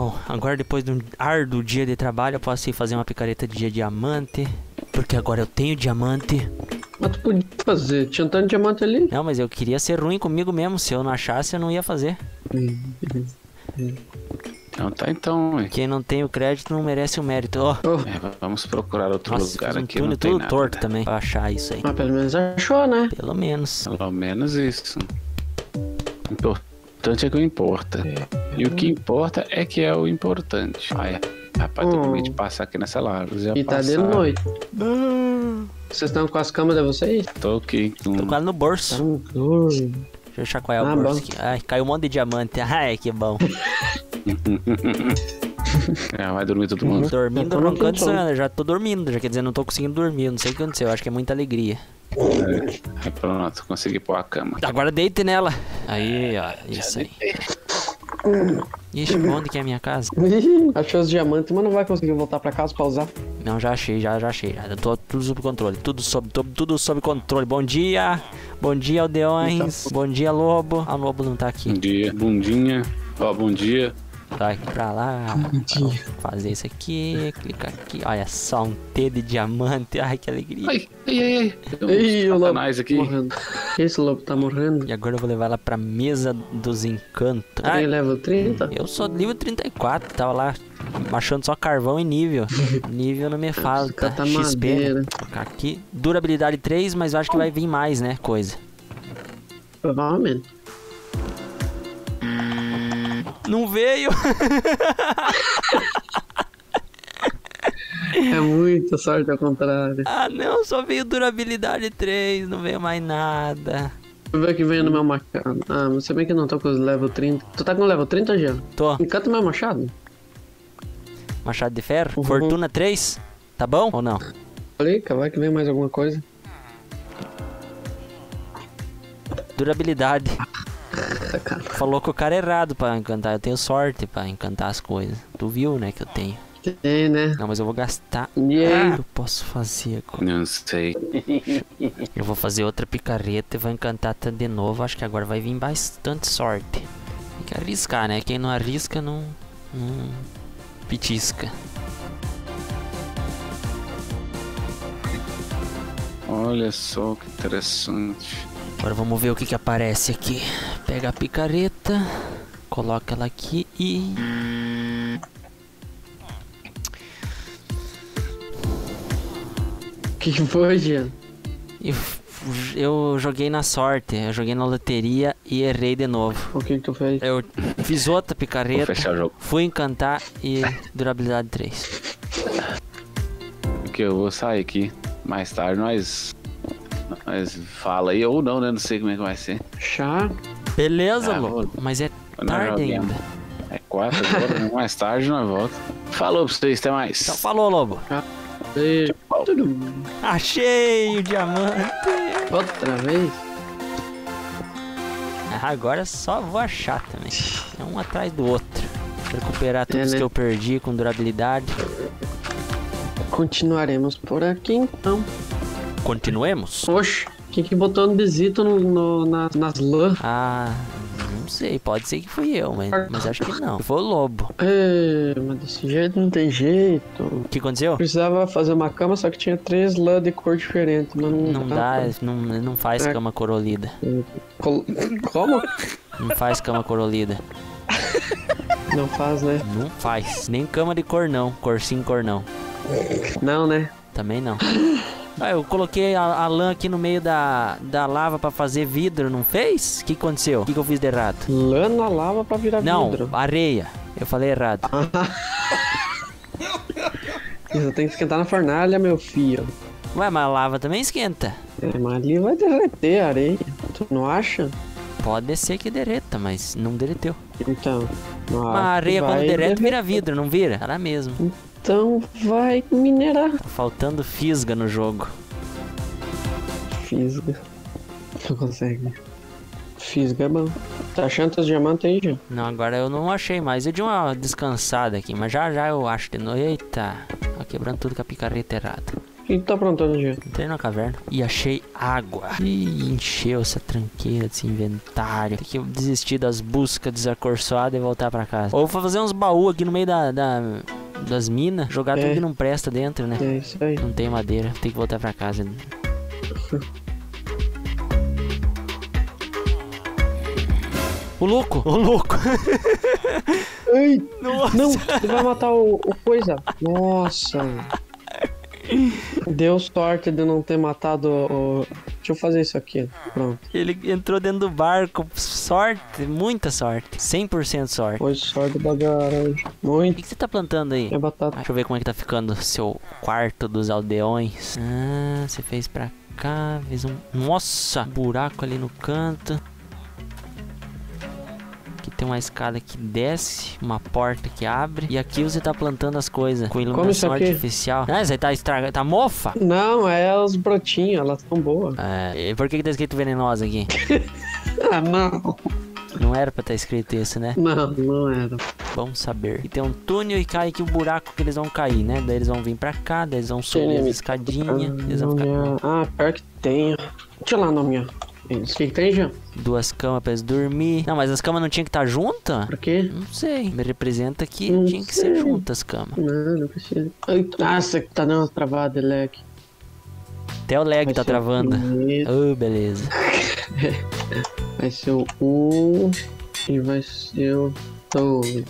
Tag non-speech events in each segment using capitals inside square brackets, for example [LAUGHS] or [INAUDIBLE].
Bom, agora depois de um árduo dia de trabalho, eu posso ir fazer uma picareta de diamante. Porque agora eu tenho diamante. Mas tu podia fazer, tinha tanto diamante ali. Não, mas eu queria ser ruim comigo mesmo. Se eu não achasse, eu não ia fazer. Então tá então, ué. Quem não tem o crédito não merece o mérito. Ó, Oh, É, vamos procurar outro nossa, lugar um aqui. Não túnel tem tudo nada. torto também pra achar isso aí. mas pelo menos achou, né? Pelo menos. Pelo menos isso. O importante é que importa. E o que importa é que é o importante. Ah, é. Rapaz, tô com medo de Hum. passar aqui nessa larva. Já E tá de noite. Vocês estão com as câmeras de vocês? Tô aqui com... Tô quase no bolso. Tá doido. Deixa eu chacoalhar Ah, o bolso bom. aqui. Ai, caiu um monte de diamante. [LAUGHS] Ai, que bom. É, [LAUGHS] vai dormir todo mundo. Dormindo, no roncando, sonhando. Já tô dormindo. Já quer dizer, não tô conseguindo dormir. Não sei o que aconteceu. Eu acho que é muita alegria. É, pronto, consegui pôr a cama. Agora deite nela. Aí, ó. Isso aí. Ixi, onde que é a minha casa? Ih, Achou os diamantes, mas não vai conseguir voltar pra casa pra usar. Não, já achei, já, já achei. Já. Eu tô tudo sob controle. Tudo sob, tô- tudo sob controle. Bom dia. Bom dia, aldeões. Bom dia, lobo. Ah, o lobo não tá Bom aqui. dia, bundinha. Ó, bom dia. Vai aqui pra lá. Vou fazer isso aqui. Clicar aqui. Olha só, um T de diamante. [LAUGHS] Ai, que alegria. Ai, ai, ai, uns Ih, o lobo aqui. morrendo. Esse lobo tá morrendo. E agora eu vou levar ela pra mesa dos encantos. Ele Ai, level 30? eu sou nível 34. Tava lá achando só carvão e nível. [LAUGHS] nível não me falta. Cata XP. né? madeira. Colocar aqui. Durabilidade 3, mas eu acho que vai vir mais, né? Coisa. Provavelmente. Não veio. É muita sorte ao contrário. ah, não. Só veio durabilidade 3. Não veio mais nada. Deixa eu ver que veio no meu machado. Ah, mas se bem que eu não tô com os level 30. Tu tá com level 30 já? Tô. Encanta meu machado. Machado de ferro. Uhum. Fortuna 3. Tá bom ou não? Falei, vai que vem mais alguma coisa. Durabilidade. Falou que o cara é errado pra encantar. Eu tenho sorte pra encantar as coisas. Tu viu, né, que eu tenho. Tem, né? Não, mas eu vou gastar. Yeah. Ah, eu posso fazer agora. Não sei. [LAUGHS] Eu vou fazer outra picareta e vou encantar tudo de novo. Acho que agora vai vir bastante sorte. Tem que arriscar, né? Quem não arrisca não. não pitisca. Olha só que interessante. Agora vamos ver o que, que aparece aqui. Pega a picareta, coloca ela aqui e. que foi, Jean? e f- eu joguei na sorte. Eu joguei na loteria e errei de novo. O que que tu fez? Eu fiz outra picareta, fechar o jogo. fui encantar e durabilidade 3. Porque eu vou sair aqui. Mais tarde nós. Nós fala aí, ou não, né? Não sei como é que vai ser. Chá? Beleza, Ah, louco. Mas é tarde ainda. É quatro agora, né? mais tarde nós volta. Falou pra vocês, até mais. Então falou, Lobo. Beijo. Achei o diamante. Outra vez? Ah, Agora só vou achar também. É um atrás do outro. Recuperar tudo É, isso né? que eu perdi com durabilidade. Continuaremos por aqui então. Continuemos? Oxe, quem que botou desito no, no- na- nas lã? Ah, não sei. Pode ser que fui eu, mas, mas acho que não. Foi o Lobo. É, mas desse jeito não tem jeito. O que aconteceu? Precisava fazer uma cama, só que tinha três lã de cor diferente, mas não, Não dá, não, não faz É. cama corolida. Col- Como? Não faz cama corolida. Não faz, né? Não faz. Nem cama de cor não. Cor sim, cor não. Não, né? Também não. Ah, eu coloquei a, a lã aqui no meio da, da lava pra fazer vidro, não fez? O que aconteceu? O que, que eu fiz de errado? Lã na lava pra virar Não, vidro. areia. Eu falei errado. Isso tem que esquentar na fornalha, meu filho. Ué, mas a lava também esquenta. É, mas ali vai derreter a areia. Tu não acha? Pode ser que derreta, mas não derreteu. Então. não Mas a areia quando derrete derreter. vira vidro, não vira? Era mesmo. Então vai minerar. Faltando fisga no jogo. Fisga. Não consegue. Fisga é bom. Tá achando teus diamantes aí, já? Não, agora eu não achei mais. Eu dei uma descansada aqui, mas já já eu acho de novo. Eita, tá quebrando tudo com a picareta errada. que tá aprontando, Jean? Entrei na caverna e achei água. E encheu essa tranqueira desse inventário. Tem que desistir das buscas desacorçoadas e voltar pra casa. Ou vou fazer uns baús aqui no meio da, da- das minas. Jogar tudo É. que não presta dentro, né? É isso aí. Não tem madeira. Tem que voltar pra casa. [LAUGHS] O louco! O louco! [LAUGHS] Ai, Nossa! não, ele vai matar o, o coisa. Nossa. [LAUGHS] Deu sorte de não ter matado o. Deixa eu fazer isso aqui. Pronto. Ele entrou dentro do barco. Sorte, muita sorte. 100% sorte. Foi sorte da garagem. O Muito. que que você tá plantando aí? É batata. Deixa eu ver como é que tá ficando o seu quarto dos aldeões. Ah, você fez pra cá, fez um. Nossa! Buraco ali no canto. Tem uma escada que desce, uma porta que abre. E aqui você tá plantando as coisas com iluminação artificial. Ah, você tá estragando. Tá mofa? Não, é os brotinhos, elas são boas. É, e por que, que tá escrito venenosa aqui? [LAUGHS] Ah, não. Não era pra estar escrito isso, né? Não, não era. Bom saber. E tem um túnel e cai aqui o buraco que eles vão cair, né? Daí eles vão vir pra cá, daí eles vão subir as Tem- escadinhas. Eles vão Ah, ficar ah, pior que tem. Deixa eu lá minha. Isso. Que, que tem, Jean? duas camas pra eles dormir. Não, mas as camas não tinham que estar juntas? Pra quê? Não sei. Me representa que Não tinha que ser juntas as camas. Não, não precisa. Ai, Nossa, que tá dando uma travada, leque. Até o lag Vai tá travando. Oh, beleza. [LAUGHS] Vai ser o 1 e vai ser o 2.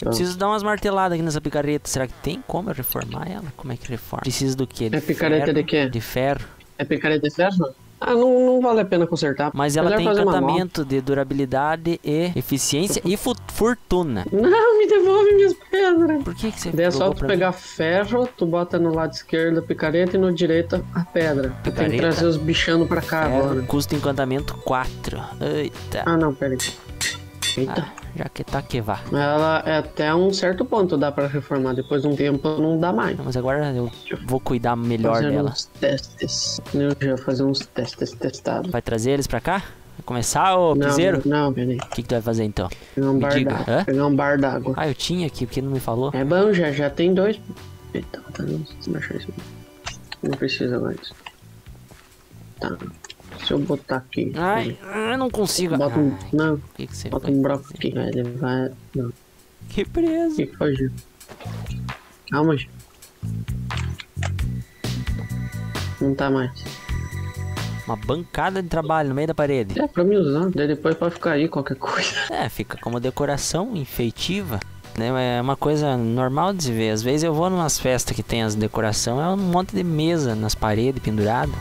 Preciso dar umas marteladas aqui nessa picareta. Será que tem como eu reformar ela? Como é que reforma? Preciso do quê? De É picareta ferro? de quê? De ferro. É picareta de ferro? Ah, não, não vale a pena consertar. Mas ela tem encantamento de durabilidade e eficiência e fortuna. [LAUGHS] Não, me devolve minhas pedras. Por que, que você Daí é só tu pegar ferro, tu bota no lado esquerdo a picareta e no direito a pedra. Tu tem que trazer os bichando pra cá mim? Ferro, agora. custo encantamento 4. Eita. Ah, não, pera aí. Eita. Ah, já que tá que vá. Ela é até um certo ponto dá pra reformar. Depois de um tempo não dá mais. Não, mas agora eu vou cuidar melhor fazer dela. uns testes. Eu já vou fazer uns testes testados. Vai trazer eles pra cá? Vai começar, ô Não, piseiro? não, peraí. O que, que tu vai fazer então? Pegar um Me bar d'água. Pegar um bar d'água. Ah, eu tinha aqui, porque não me falou. É bom, já, já tem dois. Eita, tá não. Não precisa mais. Tá. Se eu botar aqui. Ai, eu não consigo. Bota um. Ai, Não, o que, que você bota um fazer? aqui. Ele vai. Não. Que preso. que que Gil? Calma, Gil. Não tá mais. Uma bancada de trabalho no meio da parede. É pra me usar. Daí depois pode ficar aí qualquer coisa. [LAUGHS] É, fica como decoração enfeitiva. né? É uma coisa normal de se ver. Às vezes eu vou numas festas que tem as decoração, é um monte de mesa nas paredes pendurado.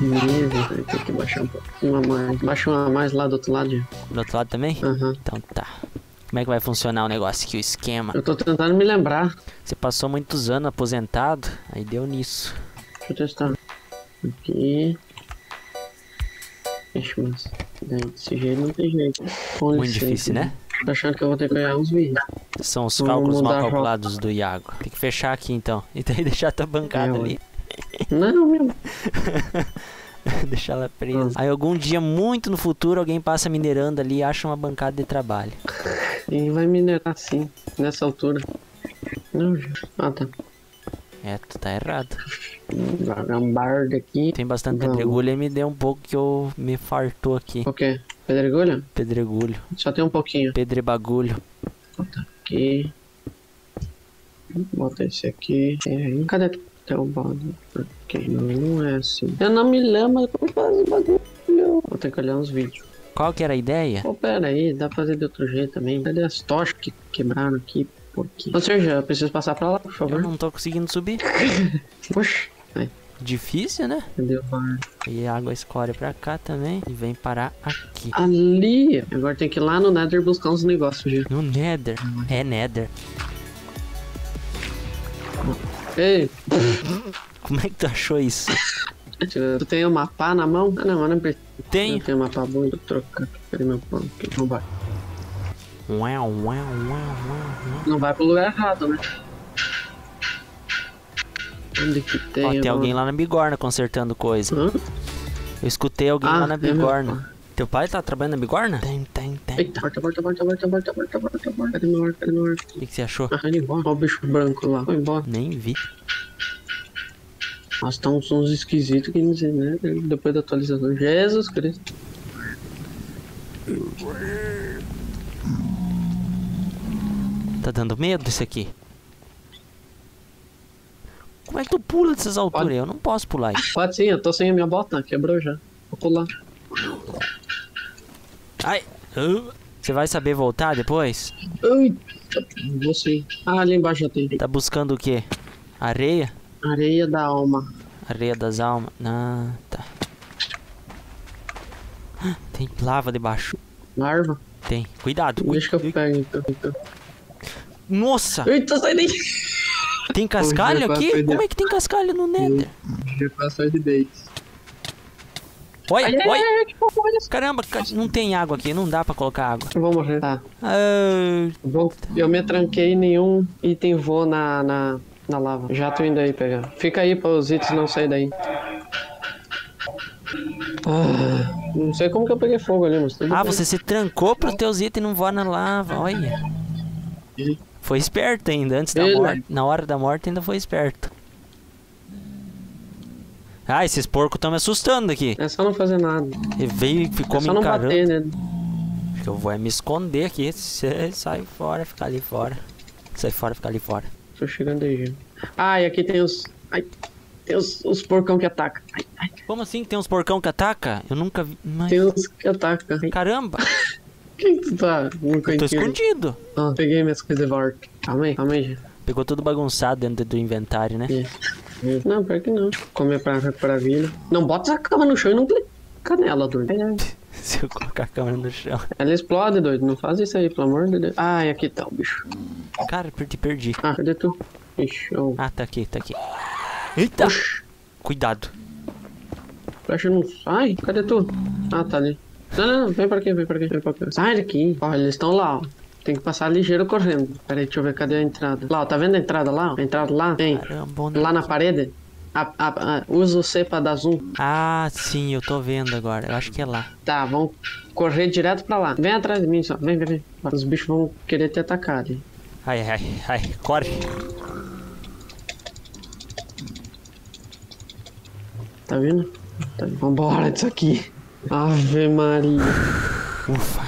Beleza, tem que baixar um pouquinho a mais. Baixa uma a mais lá do outro lado. Do outro lado também? Aham. Então tá. Como é que vai funcionar o negócio aqui, o esquema? Eu tô tentando me lembrar. Você passou muitos anos aposentado, aí deu nisso. Deixa eu testar. Aqui. Mas. Daí desse jeito não tem jeito. Com Muito licença, difícil, né? Tô achando que eu vou ter que olhar uns vídeos. São os Vamos cálculos mal calculados do Iago. Tem que fechar aqui então. [LAUGHS] E daí deixar a tua bancada É, ali. Não, meu. [LAUGHS] deixar ela presa. Hum. Aí algum dia, muito no futuro, alguém passa minerando ali e acha uma bancada de trabalho. E vai minerar sim, nessa altura. Não. Ah, tá. É, tu tá errado. Jogar um bardo aqui. Tem bastante Vamos. pedregulho e me deu um pouco que eu me fartou aqui. O quê? Pedregulho? Pedregulho. Só tem um pouquinho. Pedrebagulho. Aqui. Bota esse aqui. E cadê o balde? Ok, não, é assim. Eu não me lembro como fazer bagulho. Vou ter que olhar uns vídeos. Qual que era a ideia? Pô, pera aí, dá pra fazer de outro jeito também. Cadê as tochas que quebraram aqui? Por quê? Ou seja, eu preciso passar pra lá, por Eu favor. não tô conseguindo subir. [LAUGHS] Puxa. Aí, Difícil, né? cadê o bar? E a água escorre pra cá também. E vem parar aqui. Ali! Agora tem que ir lá no Nether buscar uns negócios. No Nether. É Nether. Ei, Como é que tu achou isso? tu tem o mapa na mão? Ah, não, mas não precisa. Tenho. Eu tenho um vou trocar. Cadê meu pão? aqui? Não vai. Uau, uau, uau. Não vai pro lugar errado, né? Onde que tem? Ó, tem alguém lá na bigorna consertando coisa. Hã? Eu escutei alguém Ah, lá na é bigorna. Teu pai tá trabalhando na bigorna? Tem, tem, tem. Eita, volta, volta, volta, volta, volta, volta, volta, volta. Cadê meu arco? Cadê meu arco? O que, que você achou? Ah, ele embora. Olha o bicho branco lá. Foi embora. Nem vi. Nossa, tá uns sons esquisitos que dizer, né? Depois da atualização. Jesus Cristo. Tá dando medo isso aqui? Como é que tu pula dessas alturas? Pode. Eu não posso pular aí. Pode sim, eu tô sem a minha bota, quebrou já. Vou pular. Ai! Você vai saber voltar depois? Ai, vou sim. Ah, ali embaixo já tem. Tá buscando o quê? Areia? Areia da alma. Areia das almas? Ah, tá. Ah, Tem lava debaixo. Larva. Tem. Cuidado. cui- Deixa que eu pego então. então. Nossa! Eita, sai daí! Tem cascalho [LAUGHS] aqui? Como é que tem cascalho no Nether? Já passou de bait. Olha, Ai, ai, olha! ai? Caramba, ca- não tem água aqui, não dá pra colocar água. Eu vou morrer. Tá. Ah, Vou, eu me tranquei nenhum item voa na, na, na lava. Já tô indo aí pegar. Fica aí para os itens não sair daí. Ah, não sei como que eu peguei fogo ali, mas tudo ah, bem. você se trancou para teus itens não voar na lava, olha. Foi esperto ainda, antes da Ele. morte. Na hora da morte ainda foi esperto. Ah, esses porcos estão me assustando aqui. É só não fazer nada. Ele veio e ficou é me só não encarando. bater, né? Eu vou é me esconder aqui. Você sai fora, fica ali fora. Sai fora, fica ali fora. Tô chegando aí, já. Ah, e aqui tem os... Ai, tem os, os porcão que atacam. Ai, ai, Como assim tem uns porcão que ataca? Eu nunca vi. Mas... tem uns que atacam. Ai, Caramba, [LAUGHS] Quem que tu tá? Um eu tô escondido. Ah, peguei minhas coisas de volta. Calma aí, calma aí. Pegou tudo bagunçado dentro do inventário, né? Não, pior que não. Comer pra recuperar vida. Não, bota essa cama no chão e não clica nela, doido. Ai. [LAUGHS] Se eu colocar a câmera no chão. Ela explode, doido. Não faz isso aí, pelo amor de Deus. Ai, aqui tá o bicho. Cara, perdi, perdi. Ah, cadê tu? Ixi. Ah, tá aqui, tá aqui. Eita! Oxi, Cuidado. flecha não sai. Cadê tu? Ah, tá ali. Não, não, não. Vem pra aqui, vem pra aqui, vem pra aqui. Sai daqui. Ó, eles estão lá, ó. Tem que passar ligeiro correndo. Pera aí, deixa eu ver. Cadê a entrada? Lá, ó. Tá vendo a entrada lá? A entrada lá? Tem. Caramba, Lá na parede? A- a- a- usa o C pra dar zoom. Ah, sim, eu tô vendo agora. Eu acho que é lá. Tá, vamos correr direto pra lá. Vem atrás de mim só. Vem, vem, vem. Os bichos vão querer te atacar ali. Ai, ai, ai. Corre. Tá vendo? Tá vendo? Vambora disso aqui. Ave Maria. Ufa.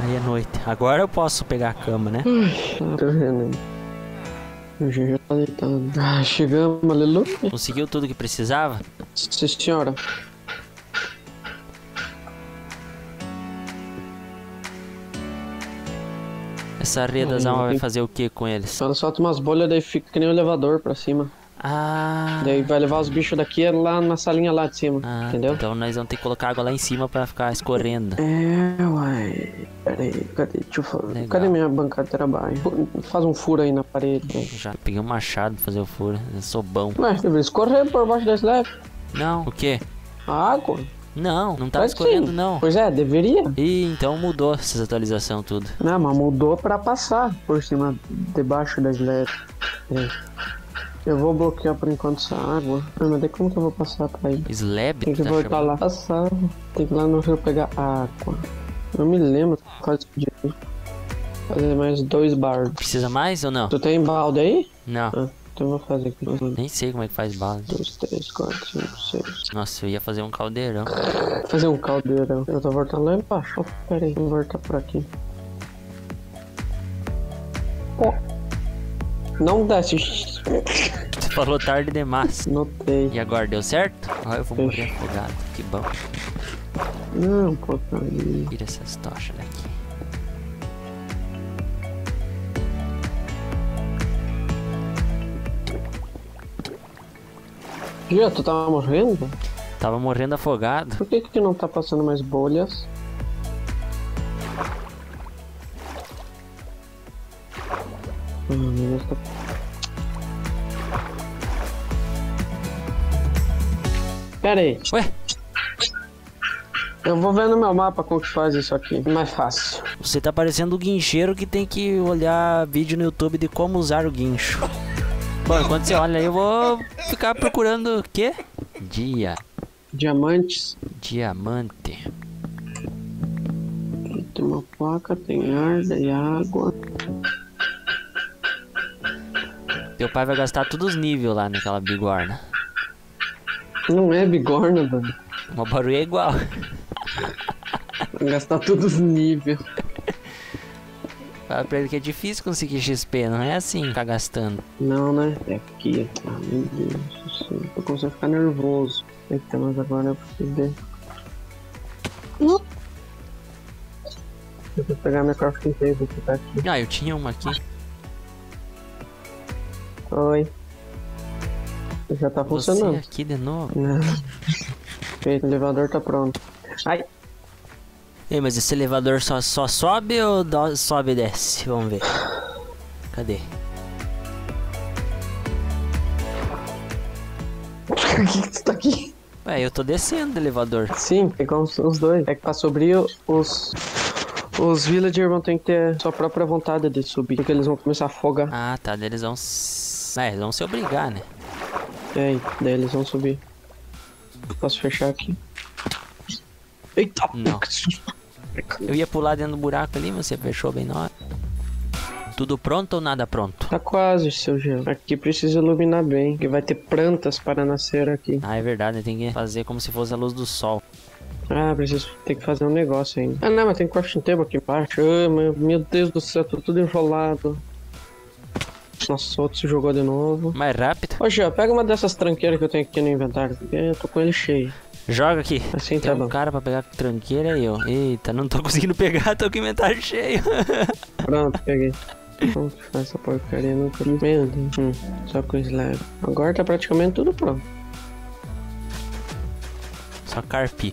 Aí é noite. Agora eu posso pegar a cama, né? Tá vendo? O Gê já tá deitado. Ah, chegamos, aleluia. Conseguiu tudo que precisava? Sim, senhora. Essa Ai, almas vai fazer o que com eles? Ela solta umas bolhas, daí fica que nem um elevador pra cima. Ah. Daí vai levar os bichos daqui lá na salinha lá de cima. Ah, entendeu? Então nós vamos ter que colocar água lá em cima pra ficar escorrendo. É, uai. Pera aí, cadê? Deixa eu falar. Legal. Cadê minha bancada de trabalho? Faz um furo aí na parede. Já peguei um machado pra fazer o furo. Eu sou bom. Ué, deveria escorrer por baixo da slab. Não, o quê? A água. Não, não tava Pode escorrendo não. Pois é, deveria. Ih, então mudou essas atualizações tudo. Não, mas mudou pra passar por cima, debaixo da slab. É. Eu vou bloquear por enquanto essa água. Ah, mas daí como que eu vou passar pra aí? Slab? Tem que tá voltar chamando? lá. Passar. Tem que ir lá no rio pegar água. Eu me lembro quase de fazer mais dois bardos. Precisa mais ou não? Tu tem balde aí? Não, Ah, então eu vou fazer aqui. Um, nem sei como é que faz bala. dois, três, quatro, cinco, seis. Nossa, eu ia fazer um caldeirão. Fazer um caldeirão. Eu tô voltando lá embaixo. Oh, pera aí, vou voltar por aqui. Pô. Não desce. Você falou tarde demais. Notei. E agora, deu certo? Ah, eu vou morrer afogado. Que bom. Não, pô, tá. Tira essas tochas daqui. Já, tu tava morrendo? Tava morrendo afogado. Por que que não tá passando mais bolhas? Pera aí, Ué, eu vou ver no meu mapa como que faz isso aqui. Mais fácil. você tá parecendo o guincheiro que tem que olhar vídeo no YouTube de como usar o guincho. Bom, enquanto você olha aí, eu vou ficar procurando o quê? Dia, Diamantes. diamante. Tem uma placa, tem ar, e água. Teu pai vai gastar todos os níveis lá naquela bigorna. Não é bigorna, mano. O barulho é igual. Vai gastar todos os níveis. Fala pra ele que é difícil conseguir XP, não é assim ficar gastando. Não, né? É aqui. Ah, meu Deus do céu. Tô começando a ficar nervoso. Eita, mas agora eu preciso de... Não. Eu vou pegar minha crafting table que tá aqui. Ah, eu tinha uma aqui. Oi. Já tá Você funcionando. aqui de novo. Feito, o elevador tá pronto. Ai, Ei, mas esse elevador só, só sobe ou do- sobe e desce? Vamos ver. Cadê? [LAUGHS] por que tu tá aqui? Ué, eu tô descendo do elevador. Sim, é com os, os dois. É que pra subir, os. Os villagers vão ter que ter sua própria vontade de subir. Porque eles vão começar a afogar. Ah, tá. Eles vão. É, eles vão se obrigar, né? E aí, daí eles vão subir. Posso fechar aqui? Eita! Não. que susto. Eu ia pular dentro do buraco ali, mas você fechou bem na hora. Tudo pronto ou nada pronto? Tá quase, seu gelo. Aqui precisa iluminar bem. Que vai ter plantas para nascer aqui. Ah, é verdade, tem que fazer como se fosse a luz do sol. Ah, preciso ter que fazer um negócio ainda. Ah, não, mas tem crafting table aqui embaixo. Ah, meu, meu Deus do céu, tô tudo enrolado. Nossa, o outro se jogou de novo. Mais rápido. Ô, Gio, pega uma dessas tranqueiras que eu tenho aqui no inventário. porque Eu tô com ele cheio. Joga aqui. Assim Tem tá um bom. cara pra pegar tranqueira e eu. Eita, não tô [LAUGHS] conseguindo pegar, tô com o inventário cheio. [LAUGHS] Pronto, peguei. Faz essa porcaria? Nunca Deus. Hum, só com slab. Agora tá praticamente tudo pronto. Só carpi.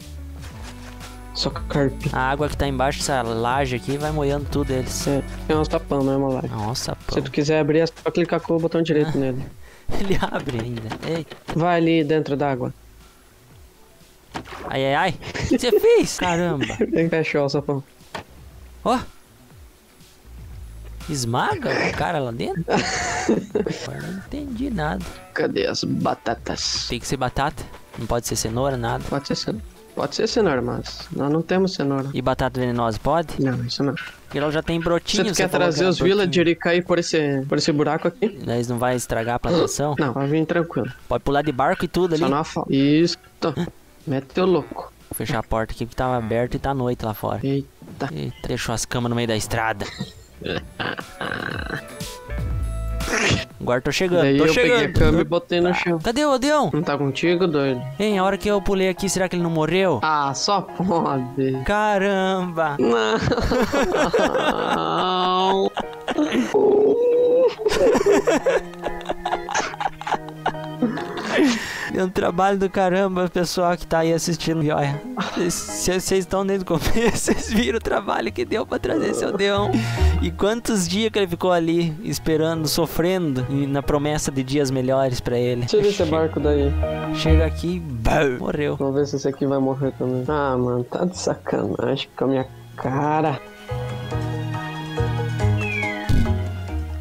Só carpe. A água que tá embaixo dessa laje aqui vai moendo tudo eles. É, tem uns tapão, não é uma live. Nossa, pô. Se tu quiser abrir, é só clicar com o botão direito [LAUGHS] nele. Ele abre ainda. Eita. Vai ali dentro d'água. Ai, ai, ai. O que você fez? Caramba. [LAUGHS] Fechou o sapão. Ó. Esmaga o cara lá dentro? [LAUGHS] Agora não entendi nada. Cadê as batatas? Tem que ser batata. Não pode ser cenoura, nada. Pode ser cenoura. Pode ser cenoura, mas nós não temos cenoura. E batata venenosa pode? Não, isso não. Porque ela já tem Se brotinho. tu quer que trazer os villagers e cair por esse, por esse buraco aqui, Daí eles não vai estragar a plantação? [GASPS] não, vai vir tranquilo. Pode pular de barco e tudo ali. Só não afalta. Isso. [GASPS] Mete teu louco. Vou fechar a porta aqui porque tava aberto e tá noite lá fora. Eita. Eita, deixou as camas no meio da estrada. [LAUGHS] Agora tô chegando, Daí tô eu peguei a chegando. cama e botei no chão. Cadê o Odeon? Não tá contigo, doido? Hein, a hora que eu pulei aqui, será que ele não morreu? Ah, só pode. Caramba! [LAUGHS] Não. [LAUGHS] Deu um trabalho do caramba, pessoal que tá aí assistindo. E olha, se vocês estão desde o começo, [LAUGHS] vocês viram o trabalho que deu pra trazer esse Odeon. E quantos dias que ele ficou ali, esperando, sofrendo, e na promessa de dias melhores pra ele. Tira esse barco daí. Chega aqui, bam, morreu. Vamos ver se esse aqui vai morrer também. Ah, mano, tá de sacanagem com a minha cara.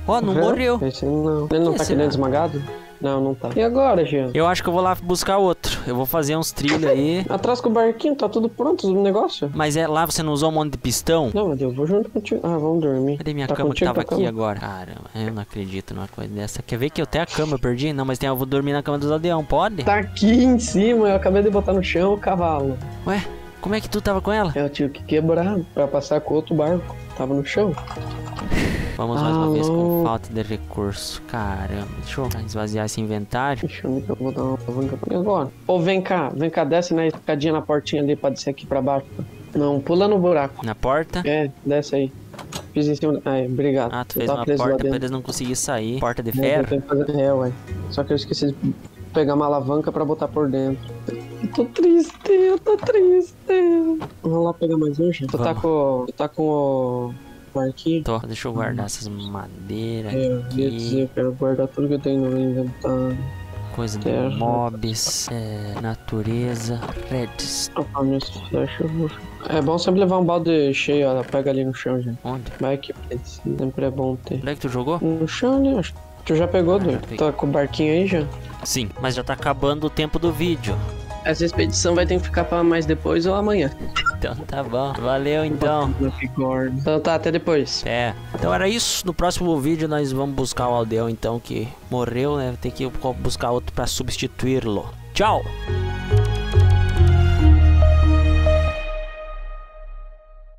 Ó, não morreu. Esse não. Ele não Que tá querendo esmagado? Não, não tá. E agora, Jean? Eu acho que eu vou lá buscar outro. Eu vou fazer uns trilhos aí. [LAUGHS] Atrás com o barquinho, tá tudo pronto o negócio? Mas é lá você não usou um monte de pistão? Não, mas eu vou junto contigo. Ah, vamos dormir. Cadê minha Tá cama que contigo, tava tá aqui cama? agora? Caramba, eu não acredito numa coisa dessa. Quer ver que eu tenho a cama, eu perdi? Não, mas tem, eu vou dormir na cama dos aldeão, pode? Tá aqui em cima, eu acabei de botar no chão o cavalo. Ué, como é que tu tava com ela? Eu tive que quebrar pra passar com outro barco. Tava no chão. Vamos mais uma vez com falta de recurso. Caramba, deixa eu esvaziar esse inventário. Deixa eu ver que eu vou dar uma alavanca pra mim agora. Ô, vem cá, vem cá, desce na escadinha na portinha ali pra descer aqui pra baixo. Não, pula no buraco. Na porta. É, desce aí. Fiz em cima. Aí, obrigado. Ah, tu Eu fez uma porta pra eles não conseguirem sair. Porta de É, eu ferro. tenho que fazer- É, ué. Só que eu esqueci de pegar uma alavanca pra botar por dentro. Eu tô triste, eu tô triste. Vamos lá pegar mais um, gente. Tu tá com, tu tá com o barquinho? Tô, deixa eu guardar essas madeiras É, eu aqui. dizer, eu quero guardar tudo que eu tenho no inventário. Coisa de Terra. mobs, é, natureza, redstone. Minhas flechas. eu vou- É bom sempre levar um balde cheio, ó. Pega ali no chão, gente. Onde? Vai que precisa. Sempre é bom ter. Onde é que tu jogou? No chão ali, acho. Tu já pegou, Ah, doido? Tá com o barquinho aí já? Sim, mas já tá acabando o tempo do vídeo. Essa expedição vai ter que ficar pra mais depois ou amanhã. Então tá bom. Valeu então. Então tá, até depois. É. Então era isso. No próximo vídeo nós vamos buscar o aldeão então que morreu, né? Tem que buscar outro pra substituí-lo. Tchau!